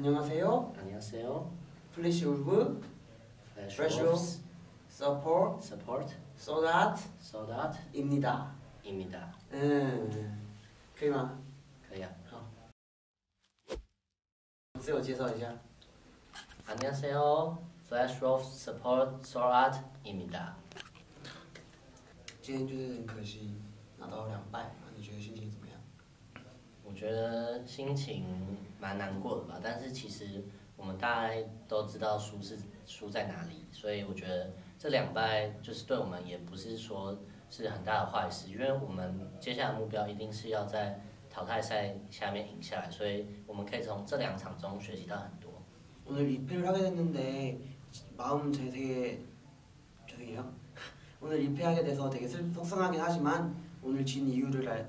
안녕하세요. 안녕하세요. 플래시 울브 Flash Flash Wolves 서포트 Support 소닷입니다. 소닷입니다. 음, 可以吗？可以啊。自我介绍一下。 안녕하세요. Flash Wolves Support 소닷입니다. 今天就是很可惜拿到两败，那你觉得心情怎么样？ 我觉得心情蛮难过的吧，但是其实我们大概都知道输是输在哪里，所以我觉得这两败就是对我们也不是说是很大的坏事，因为我们接下来的目标一定是要在淘汰赛下面赢下来，所以我们可以从这两场中学习到很多。 오늘 리패를 하게 됐는데 마음 제 되게 죄송해요. 오늘 리패하게 돼서 되게 슬, 속상하긴 하지만 오늘 진 이유를 알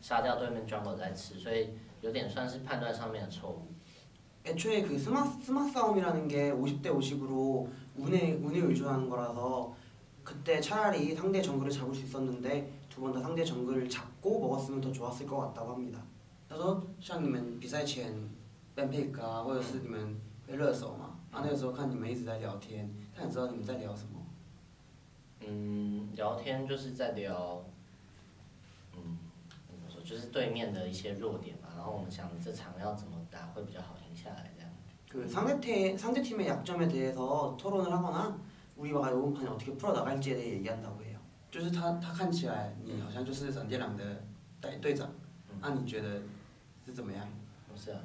杀掉对面 jungle 再吃，所以有点算是判断上面的错误。 애초에 그 스마 스마 싸움이라는 게 50대 50으로 운에 운에 의존하는 거라서 그때 차라리 상대 정글을 잡을 수 있었는데 두 번 다 상대 정글을 잡고 먹었으면 더 좋았을 것 같다고 합니다. 他说像你们比赛前 ban pick 啊，或者是你们会热手嘛，啊那个时候看你们一直在聊天，他想知道你们在聊什么。嗯，聊天就是在聊，嗯，怎么说， 就是对面的一些弱点嘛，然后我们想这场要怎么打会比较好赢下来这样。 그 상대팀 상대팀의 약점에 대해서 토론을 하거나 우리가 이번 판에 어떻게 풀어 나갈지에 대해 얘기한다고 해요. 就是他他看起来你好像就是闪电狼的队队长，那、你觉得是怎么样？不是啊，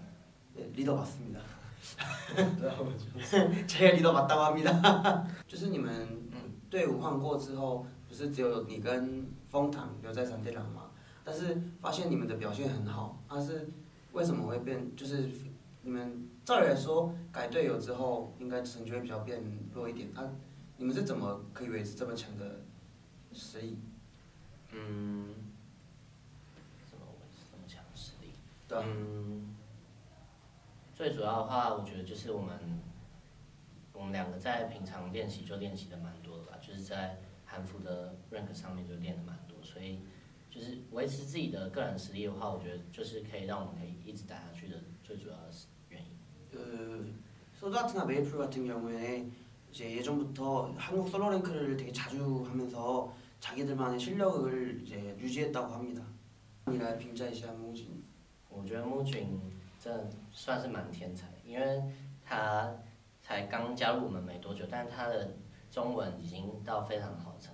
네, 리더 맞습니다. 对啊，我觉得 제가 리더 맞다고 합니다. 就是你们嗯队伍换过之后，不是只有你跟枫糖留在闪电狼吗？ 但是发现你们的表现很好，他、是为什么会变？就是你们照理来说改队友之后，应该成绩会比较变弱一点。他、你们是怎么可以维持这么强的实力？嗯，怎么维持这么讲实力？对啊，嗯，最主要的话，我觉得就是我们我们两个在平常练习就练习的蛮多的吧，就是在韩服的 rank 上面就练的蛮多，所以 就是维持自己的个人实力的话，我觉得就是可以让我们可以一直打下去的最主要的原因。 그 소드아트나 메이플 같은 경우에 이제 예전부터 한국 솔로 랭크를 되게 자주 하면서 자기들만의 실력을 이제 유지했다고 합니다. 你来评价一下木槿。我觉得木槿真的算是蛮天才的，因为他才刚加入我们没多久，但是他的中文已经到非常好的程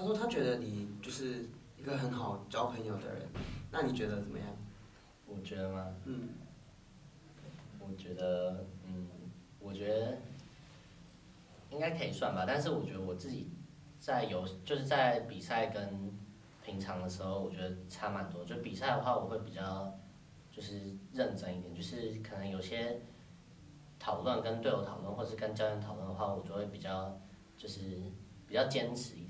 他说他觉得你就是一个很好交朋友的人，那你觉得怎么样？我觉得吗？嗯，我觉得，嗯，我觉得应该可以算吧。但是我觉得我自己在有，就是在比赛跟平常的时候，我觉得差蛮多。就比赛的话，我会比较就是认真一点，就是可能有些讨论跟队友讨论，或是跟教练讨论的话，我就会比较就是比较坚持一点。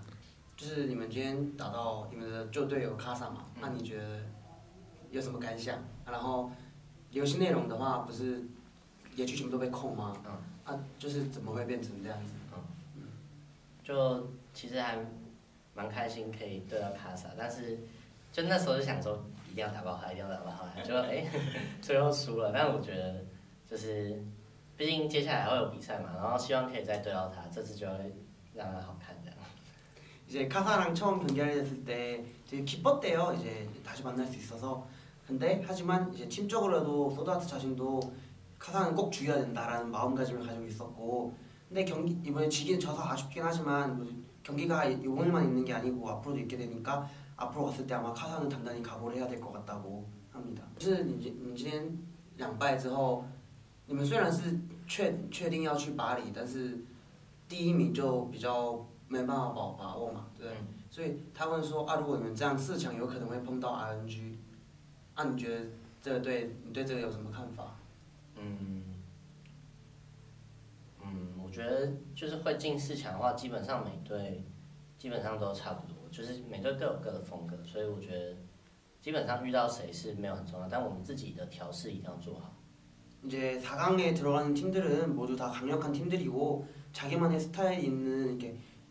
就是你们今天打到你们的旧队友卡萨嘛，那你觉得有什么感想？然后游戏内容的话，不是野区全部都被控吗？嗯啊，就是怎么会变成这样子？嗯就其实还蛮开心可以对到卡萨，但是就那时候就想说一定要打爆他，一定要打爆他，就哎、最后输了。但我觉得就是，毕竟接下来还会有比赛嘛，然后希望可以再对到他，这次就会让他好看这样。 이제 카사랑 처음 경기를 했을 때 되게 기뻤대요. 이제 다시 만날 수 있어서. 근데 하지만 이제 팀적으로도 소드아트 자신도 카사는 꼭 죽여야 된다라는 마음가짐을 가지고 있었고. 근데 경기 이번에 지긴 져서 아쉽긴 하지만 뭐 경기가 이번에만 있는 게 아니고 앞으로도 있게 되니까 앞으로 갔을 때 아마 카사는 단단히 각오를 해야 될 것 같다고 합니다. 就是你你今天两败之后，你们虽然是确确定要去巴黎，但是第一名就比较 没办法把把握嘛，对不对？嗯所以他问说啊，如果你们这样四强有可能会碰到 RNG，啊，你觉得这个对你对这个有什么看法？嗯，嗯，我觉得就是会进四强的话，基本上每队基本上都差不多，就是每队各有各的风格，所以我觉得基本上遇到谁是没有很重要，但我们自己的调试一定要做好。 이제 4강에 들어가는 팀들은 모두 다 강력한 팀들이고 자기만의 스타일이 있는 이렇게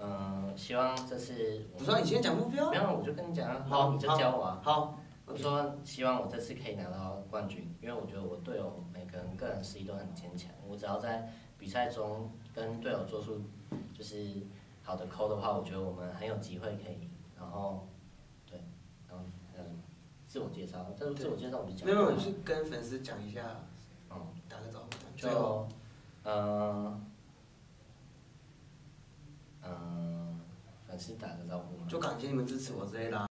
嗯、希望这次我说你先讲目标没。有，我就跟你讲啊，好好，你就教我啊。好，我说希望我这次可以拿到冠军，因为我觉得我队友每个人个人实力都很坚强，我只要在比赛中跟队友做出就是好的扣的话，我觉得我们很有机会可以赢。然后，对，然后嗯，自我介绍，这自我介绍我就讲没有，了你是跟粉丝讲一下，嗯，打个招呼。就呃嗯、粉丝打个招呼。就感谢你们支持我之类的、